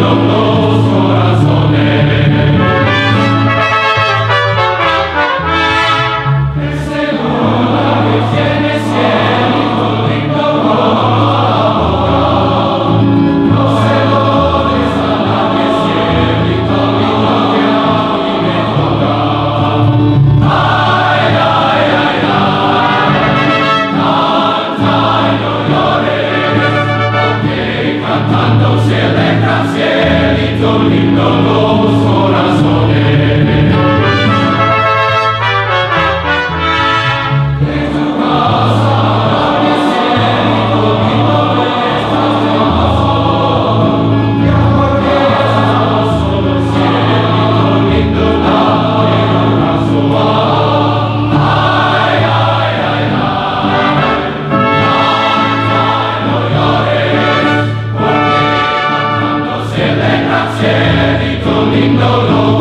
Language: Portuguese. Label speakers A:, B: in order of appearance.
A: no. no, no.